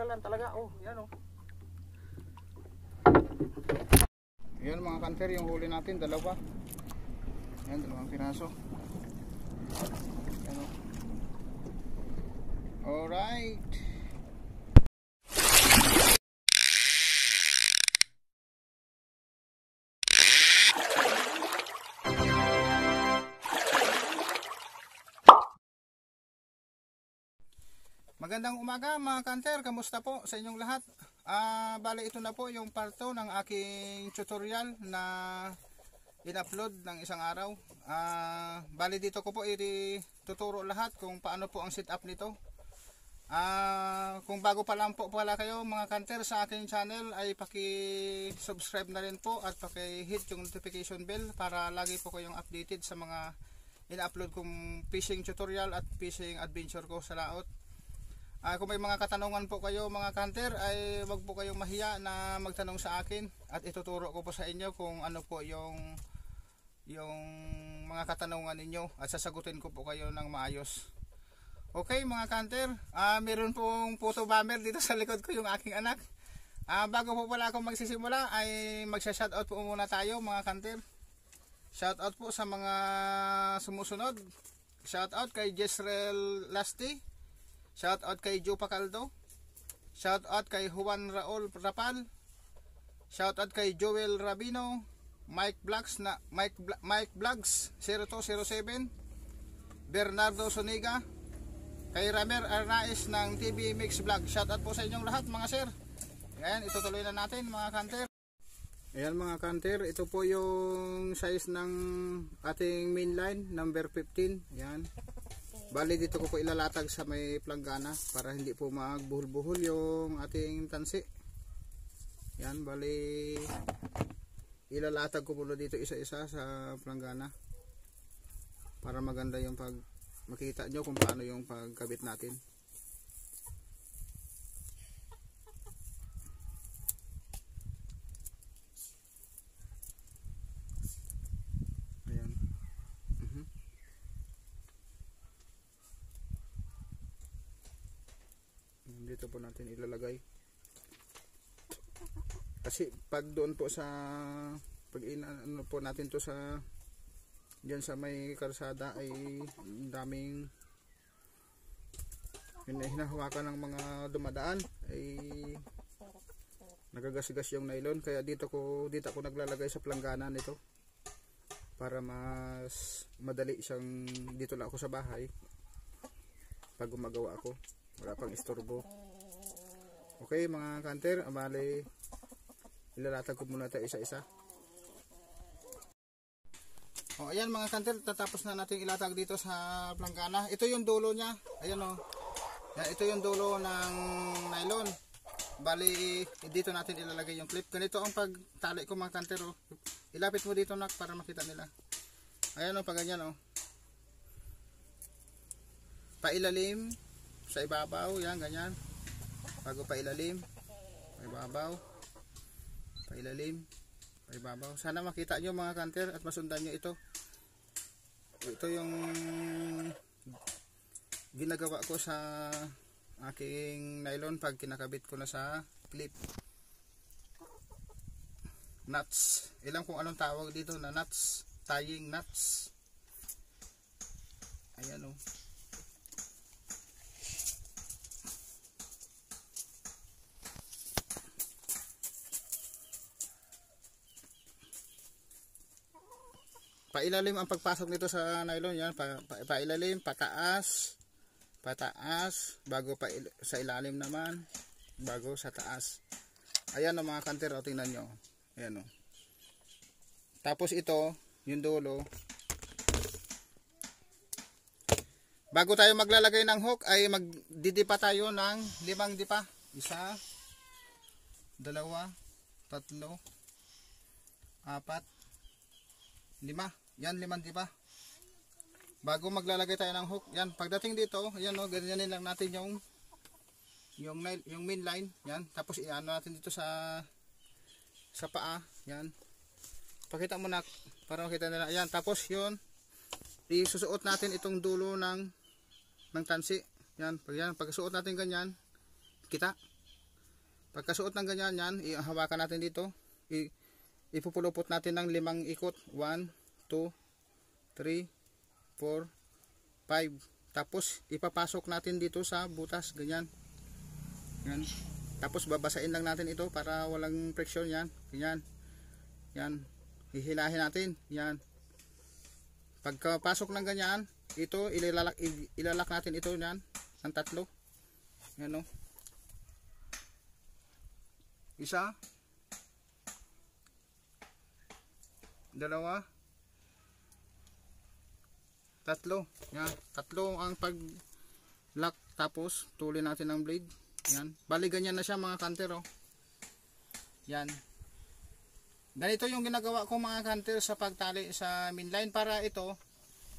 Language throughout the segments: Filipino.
Pula lang talaga. Oh, yan oh. Yan mga kanter, yung huli natin, dalawa. Yan, dalawang piraso. Yan oh. Alright. Magandang umaga mga kanter, kamusta po sa inyong lahat? Ah, bale ito na po yung parto ng aking tutorial na in-upload ng isang araw. Ah, bale dito ko po ituturo lahat kung paano po ang setup nito. Ah, kung bago pa lang po pala kayo mga kanter sa aking channel ay paki-subscribe na rin po at paki-hit yung notification bell para lagi po kayong updated sa mga in-upload kong fishing tutorial at fishing adventure ko sa laot. Uh, kung may mga katanungan po kayo mga kanter ay wag po kayong mahiya na magtanong sa akin at ituturo ko po sa inyo kung ano po yung yung mga katanungan ninyo at sasagutin ko po kayo ng maayos. Okay mga kanter, uh, meron pong photo bomber dito sa likod ko yung aking anak. Uh, bago po pala ako magsisimula ay magsha-shoutout po muna tayo mga kanter. Shoutout po sa mga sumusunod. Shoutout kay Jezreel Lasty. Shout out kay Joe Pacaldo. Shout out kay Juan Raul Rapal. Shout out kay Joel Rabino. Mike Blacks na Mike Bla, Mike Vlogs 0207. Bernardo Soniga. Kay Ramer Arnaez ng TV Mix Vlog. Shout out po sa inyong lahat mga sir. Ngayon, itutuloy na natin mga kanter. Ayan mga kanter, ito po yung size ng ating mainline number 15. Ayan. Bali dito ko po ilalatag sa may planggana para hindi po magbuhol-buhol yung ating tansi. Yan, bali ilalatag ko muna dito isa-isa sa planggana para maganda yung pag makita nyo kung paano yung pagkabit natin. Dito po natin ilalagay. Kasi pag doon po sa pag ano po natin to sa diyan sa may kalsada ay daming hinahawakan ng mga dumadaan ay nagagasgas yung nylon. Kaya dito ko dito ako naglalagay sa planggana nito para mas madali siyang dito lang ako sa bahay pag gumagawa ako wala pang istorbo Okay mga kanter, bali ilalatag ko muna tayo isa-isa. O ayan mga kanter, tatapos na natin ilatag dito sa planggana. Ito yung dulo niya. Ayan o. Yan, ito yung dulo ng nylon. Bali dito natin ilalagay yung clip. Ganito ang pagtali ko mga kanter o. Ilapit mo dito nak para makita nila. Ayan o, pag ganyan o. Pailalim sa ibabaw, yan ganyan. Bago pa ilalim. Paibabaw pailalim paibabaw sana makita nyo mga kanter at masundan nyo ito. Ito yung ginagawa ko sa aking nylon pag kinakabit ko na sa clip. Nuts. Ilang kung anong tawag dito na nuts. Tying nuts. Ayan o oh. Pailalim ang pagpasok nito sa nylon yan. Pa, pa, pailalim pataas. Pataas bago pa il, sa ilalim naman. Bago sa taas. Ayan o mga kanter o tingnan nyo. Ayan o. Tapos ito yung dulo. Bago tayo maglalagay ng hook ay magdidipa tayo ng limang dipa. Isa dalawa tatlo apat lima yan liman di ba? Bago maglalagay tayo ng hook, yan pagdating dito, yan no, ganyanin lang natin yung yung yung main line, yan. Tapos iano natin dito sa sa paa, yan. Pakita mo na para makita nila. Yan, tapos yun isusuot natin itong dulo ng ng tansi. Yan, pag yan, pagkasuot natin ganyan, kita. Pagkasuot ng ganyan yan, ihawakan natin dito. I, ipupulupot natin ng limang ikot. 1, 2, 3, 4, 5. Tapos ipapasok natin dito sa butas, ganyan. Yan. Tapos babasain lang natin ito para walang friction yan. Ganyan. Yan. Hihilahin natin. Yan. Pagkapasok ng ganyan, ito ilalak ilalak natin ito yan ang tatlo. Yan o. Isa. Dalawa. Tatlo. Yan. Tatlo ang pag lock tapos tuloy natin ng blade. Yan. Bali ganyan na siya mga kanter oh. Yan. Ganito yung ginagawa ko mga kanter sa pagtali sa mainline para ito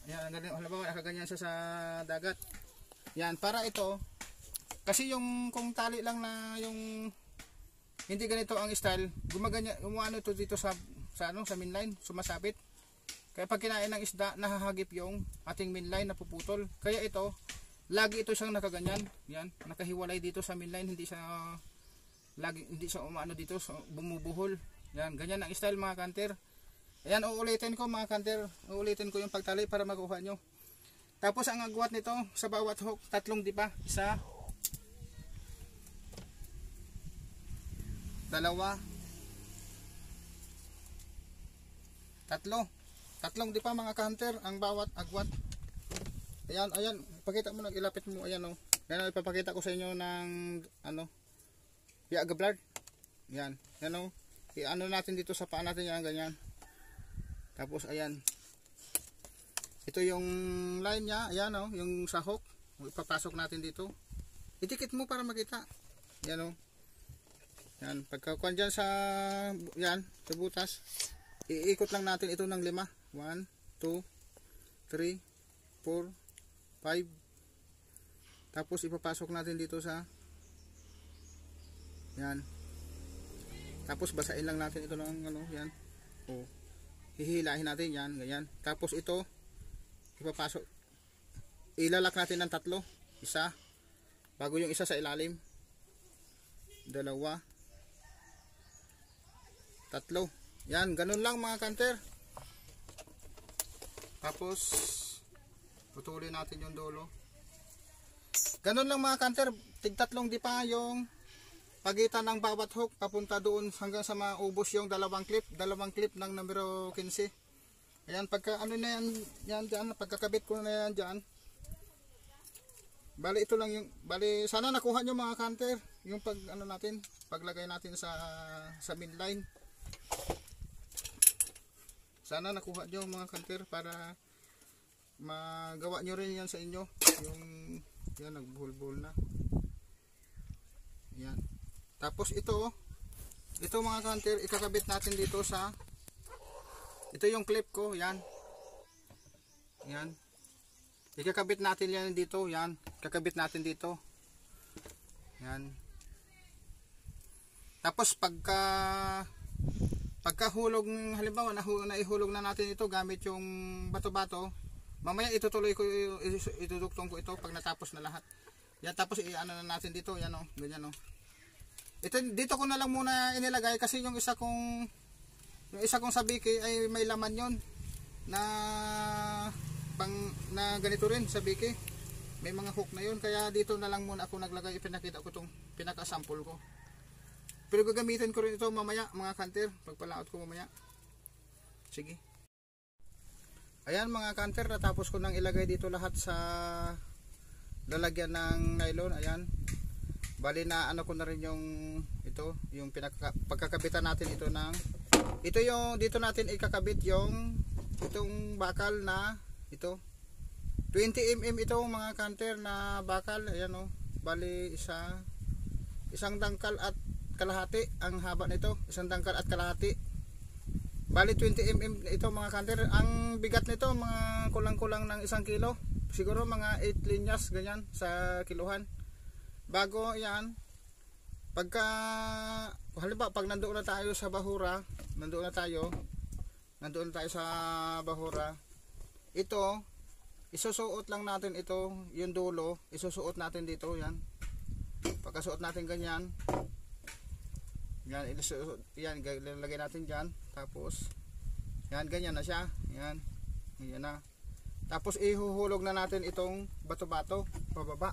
Ayan, ganito, halimbawa nakaganyan siya sa dagat. Yan, para ito kasi yung kung tali lang na yung hindi ganito ang style, gumaganya umano ito dito sa sa ano, sa mainline, sumasabit. Kaya pag kinain ng isda, nahahagip yung ating mainline na puputol. Kaya ito, lagi ito siyang nakaganyan. Yan, nakahiwalay dito sa mainline, hindi siya lagi hindi siya umano dito, so, bumubuhol. Yan, ganyan ang style mga kanter. Ayan, uulitin ko mga kanter. Uulitin ko yung pagtali para makuha nyo. Tapos ang agwat nito, sa bawat hook, tatlong dipa. Isa, dalawa, tatlo. Tatlong dipa mga kanter ang bawat agwat. Ayan, ayan. Pakita mo, ilapit mo. Ayan o. Oh. Yan o, ipapakita ko sa inyo ng ano, Yaga blard. Yan. Yan o. I-ano natin dito sa paa natin yan, ganyan. Tapos ayan. Ito yung line niya, ayan oh, yung sa hook. Ipapasok natin dito. Itikit mo para makita. Yan oh. Yan, pagkakuan dyan sa yan, sa butas. Iikot lang natin ito ng lima. 1 2 3 4 5 Tapos ipapasok natin dito sa yan. Tapos basain lang natin ito ng ano, yan. Oh hihilahin natin yan ganyan tapos ito ipapasok ilalak natin ng tatlo isa bago yung isa sa ilalim dalawa tatlo yan ganun lang mga kanter. Tapos putulin natin yung dulo. Ganun lang mga kanter tigtatlong di pa yung pagitan ng bawat hook papunta doon hanggang sa maubos yung dalawang clip dalawang clip ng numero 15 ayan pagka ano na yan yan dyan pagkakabit ko na yan dyan. Bali ito lang yung bali sana nakuha nyo mga counter yung pag ano natin paglagay natin sa sa midline sana nakuha nyo mga counter para magawa nyo rin yan sa inyo yung yan nagbuhol-buhol na yan tapos ito, ito mga counter, ikakabit natin dito sa, ito yung clip ko, yan. Yan. Ikakabit natin yan dito, yan. Kakabit natin dito. Yan. Tapos pagka, pagkahulog, halimbawa naihulog na natin ito gamit yung bato-bato, mamaya itutuloy ko, ituduktong ko ito pag natapos na lahat. Yan, tapos i-ano na natin dito, yan o, oh, ganyan o. Oh. Ito, dito ko na lang muna inilagay kasi yung isa kong yung isa kong sabiki ay may laman yon na pang na ganito rin sabiki. May mga hook na yon kaya dito na lang muna ako naglagay ipinakita ko tong pinaka-sample ko. Pero gagamitin ko rin ito mamaya mga kanter pagpalaot ko mamaya. Sige. Ayan mga kanter natapos ko nang ilagay dito lahat sa lalagyan ng nylon. Ayan bali na ano ko na rin yung ito yung pagkakabitan natin ito ng ito yung dito natin ikakabit yung itong bakal na ito 20 mm ito mga kanter na bakal ayan o oh. bali isa isang dangkal at kalahati ang haba nito isang dangkal at kalahati. Bali 20 mm ito mga kanter. Ang bigat nito mga kulang kulang ng isang kilo. Siguro mga 8 linyas ganyan sa kiluhan bago yan pagka halimbawa pag nandoon na tayo sa Bahura nandoon na tayo nandoon na tayo sa Bahura ito isusuot lang natin ito, yung dulo, isusuot natin dito, yan. Pagkasuot natin ganyan, yan, yan, ilalagay natin dyan, tapos, yan, ganyan na siya, yan, ganyan na. Tapos ihuhulog na natin itong bato-bato, pababa,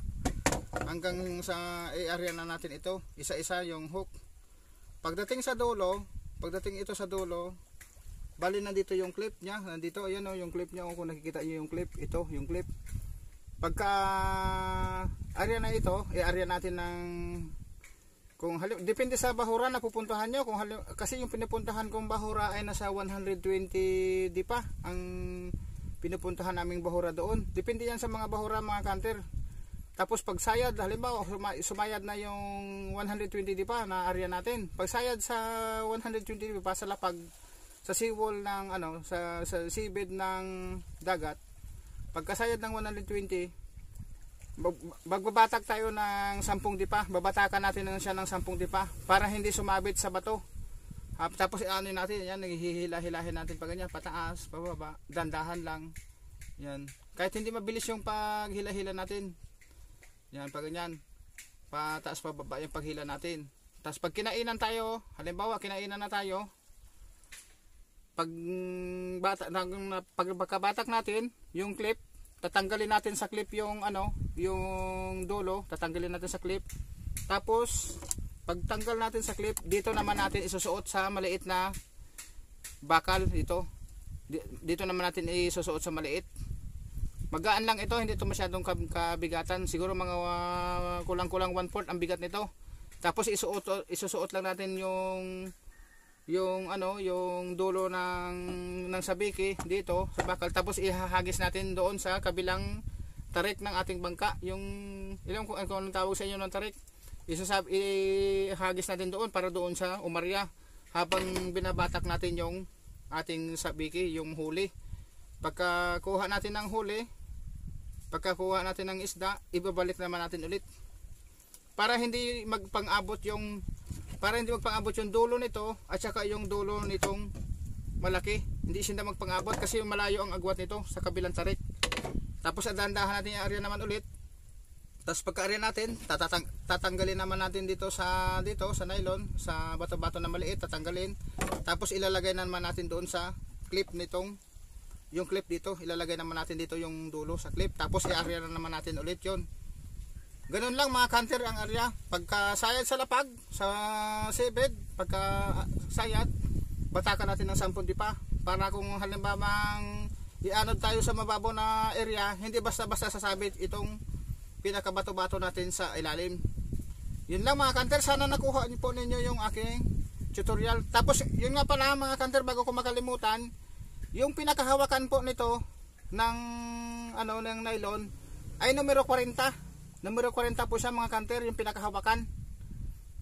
hanggang sa i-area na natin ito, isa-isa yung hook. Pagdating sa dulo, pagdating ito sa dulo, bali nandito yung clip niya. Nandito ayan o yung clip niya. O kung nakikita niyo yung clip ito yung clip. Pagka area na ito i-area natin ng kung halim, depende sa bahura na pupuntahan nyo. Kung halim, kasi yung pinupuntahan kong bahura ay nasa 120 di pa ang pinupuntahan naming bahura doon. Depende yan sa mga bahura mga kanter. Tapos pag sayad halimbawa sumayad na yung 120 di pa na area natin. Pag sayad sa 120 di pa sa lapag sa seawall ng ano sa sa seabed ng dagat pagkasayad ng 120 magbabatak tayo ng 10 dipa. Babatakan natin na siya ng 10 dipa para hindi sumabit sa bato. Ha, tapos ano natin yan naghihila-hilahin natin pa ganyan pataas pababa dandahan lang. Yan. Kahit hindi mabilis yung paghila-hila natin. Yan pag ganyan. Pataas pababa yung paghila natin. Tapos pag kinainan tayo halimbawa kinainan na tayo pag bata pag pagkabatak natin yung clip tatanggalin natin sa clip yung ano yung dulo. Tatanggalin natin sa clip. Tapos pagtanggal natin sa clip dito naman natin isusuot sa maliit na bakal dito dito naman natin isusuot sa maliit. Magaan lang ito hindi ito masyadong kabigatan. Siguro mga kulang-kulang 1 4 ang bigat nito. Tapos isuot isusuot lang natin yung yung ano yung dulo ng ng sabiki dito sa bakal. Tapos ihahagis natin doon sa kabilang tarik ng ating bangka. Yung ilang kung, kung anong tawag sa inyo ng tarik isasab ihagis natin doon para doon sa umarya. Habang binabatak natin yung ating sabiki yung huli. Pagkakuha natin ng huli pagkakuha natin ng isda ibabalik naman natin ulit. Para hindi magpang-abot yung para hindi magpangabot yung dulo nito at saka yung dulo nitong malaki hindi siya magpangabot kasi malayo ang agwat nito sa kabilang tarik. Tapos adandahan natin yung area naman ulit. Tapos pagka area natin tatatang tatanggalin naman natin dito sa dito sa nylon sa bato-bato na maliit tatanggalin. Tapos ilalagay naman natin doon sa clip nitong yung clip dito ilalagay naman natin dito yung dulo sa clip. Tapos i-area na naman natin ulit yon Ganun lang mga kanter ang area. Pagka sayad sa lapag, sa sebed, pagka sayad, batakan natin ng 10 dipa. Para kung halimbawa ianod tayo sa mababaw na area, hindi basta-basta sasabit itong pinakabato-bato natin sa ilalim. Yun lang mga kanter, sana nakuha niyo po ninyo yung aking tutorial. Tapos yun nga pala mga kanter, bago ko makalimutan, yung pinakahawakan po nito ng ano ng nylon ay numero 40 Numero 40 po siya mga kanter, yung pinakahawakan.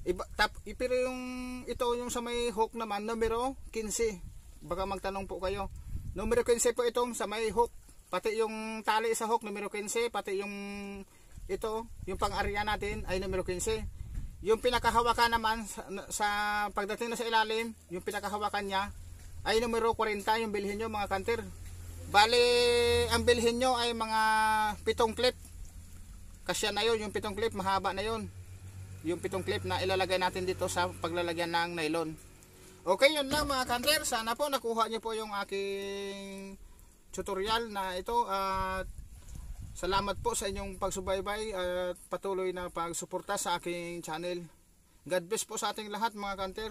Iba, tap, pero yung ito yung sa may hook naman, numero 15. Baka magtanong po kayo. Numero 15 po itong sa may hook. Pati yung tali sa hook, numero 15. Pati yung ito, yung pang-area natin ay numero 15. Yung pinakahawakan naman sa, sa pagdating na sa ilalim, yung pinakahawakan niya ay numero 40 yung bilhin nyo mga kanter. Bali, ang bilhin nyo ay mga pitong clip kasya na yun, yung pitong clip mahaba na yun. Yung pitong clip na ilalagay natin dito sa paglalagyan ng nylon. Okay yun lang mga kanter sana po nakuha nyo po yung aking tutorial na ito at salamat po sa inyong pagsubaybay at patuloy na pagsuporta sa aking channel. God bless po sa ating lahat mga kanter